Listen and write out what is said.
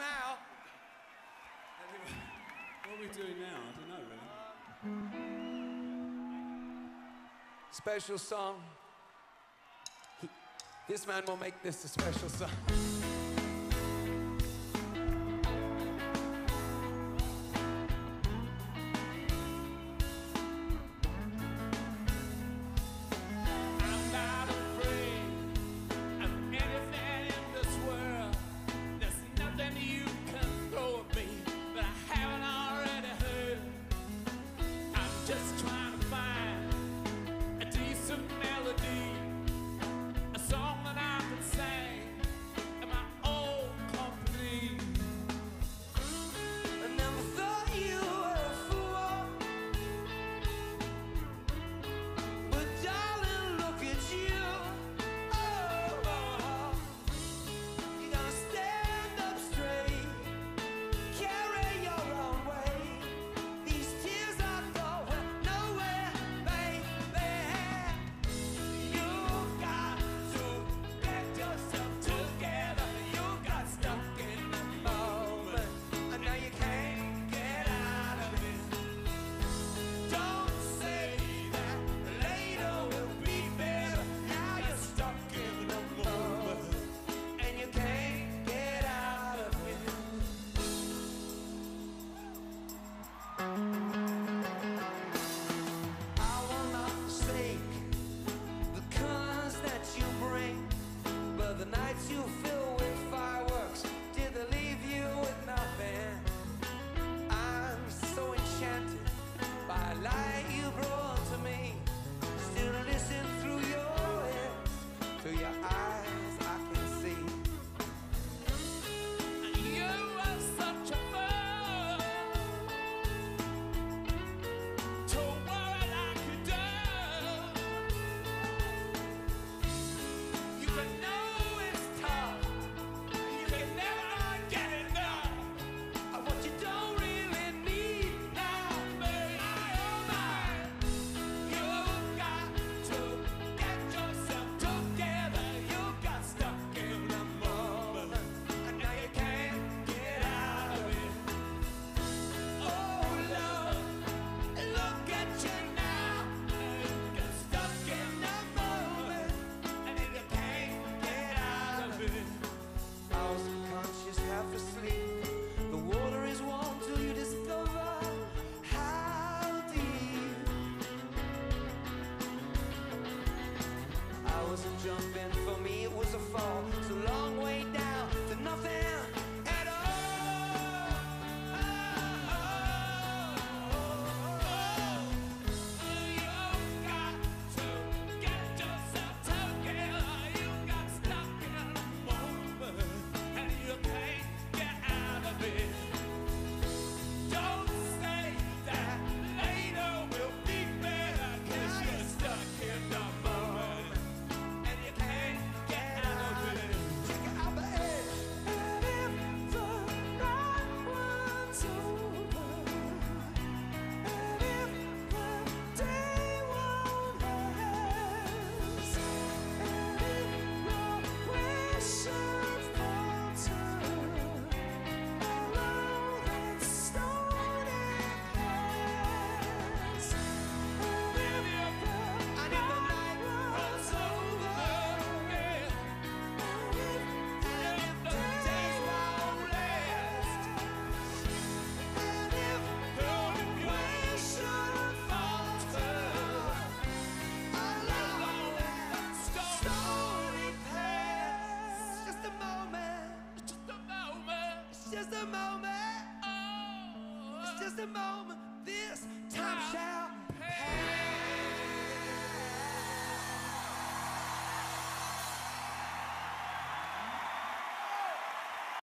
now. What are we doing now? I don't know, really. Special song. This man will make this a special song. just a moment. Oh. It's just a moment. This time shall